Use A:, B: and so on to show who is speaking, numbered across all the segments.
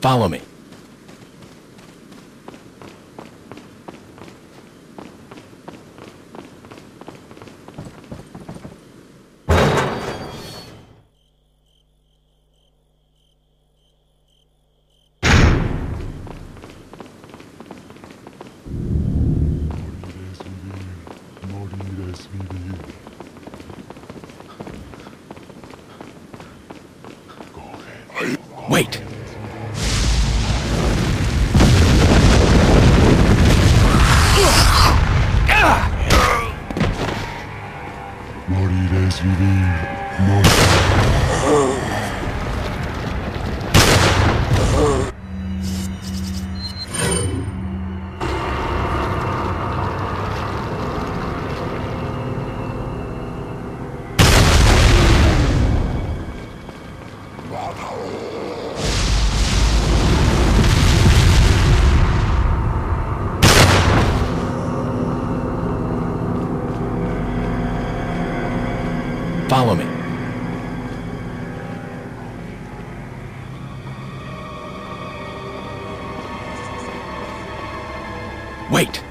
A: Follow me. Mori
B: res vivir,
A: mori. Wait!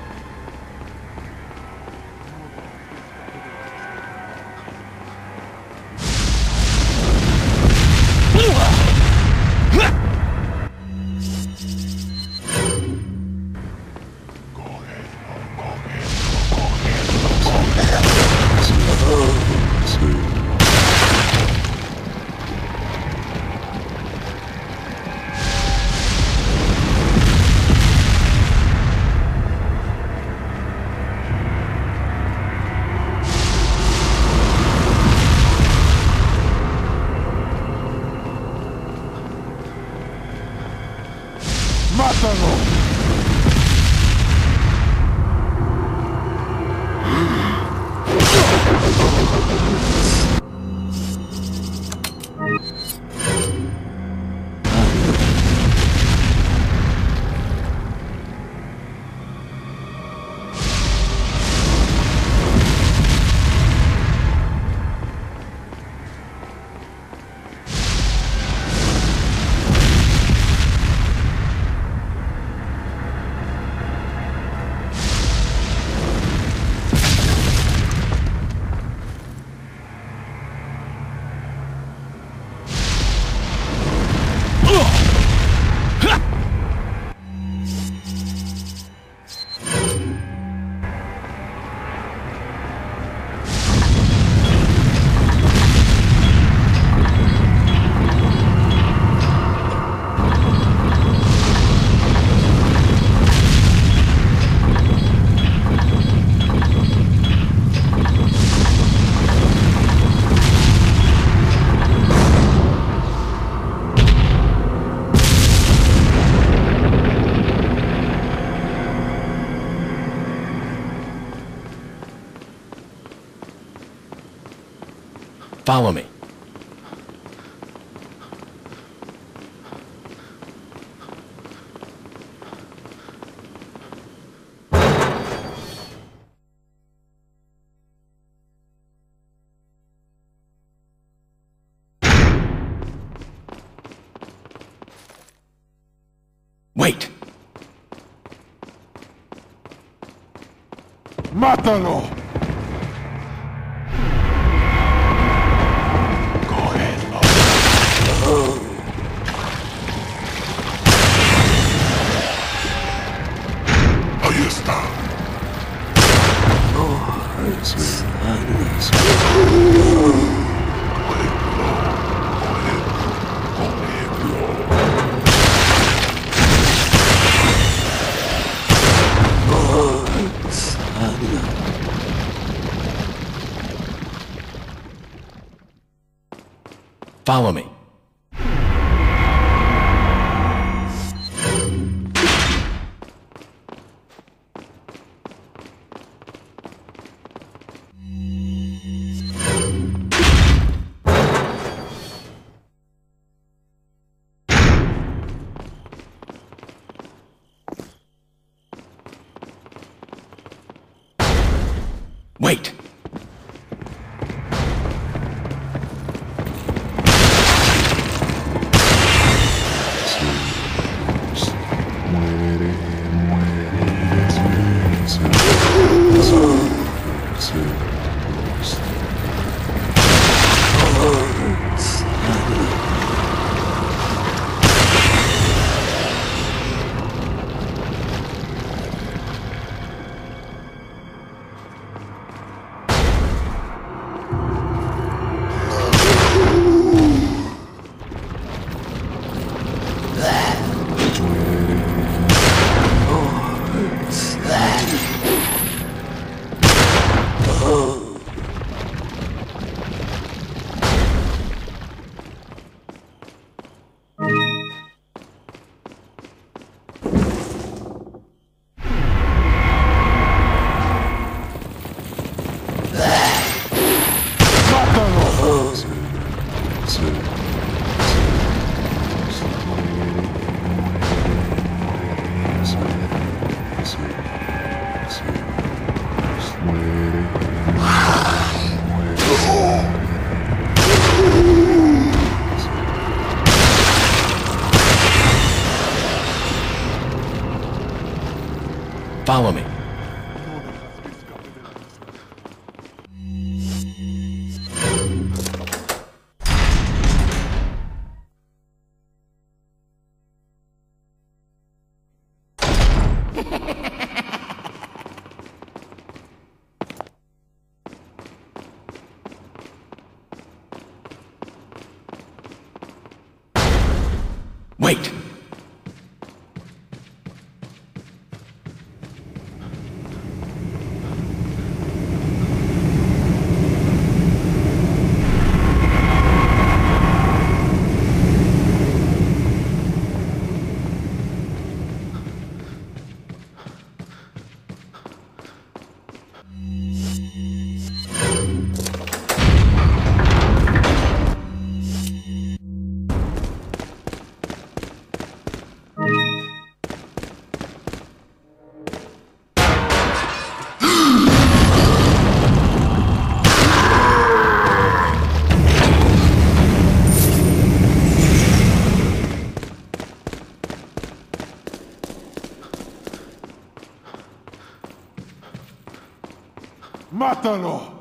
B: ¡Mátalo!
A: Follow me. Wait!
B: ¡Mátalo!
A: Follow me. Wait! Follow me. Wait!
B: ¡Mátalo!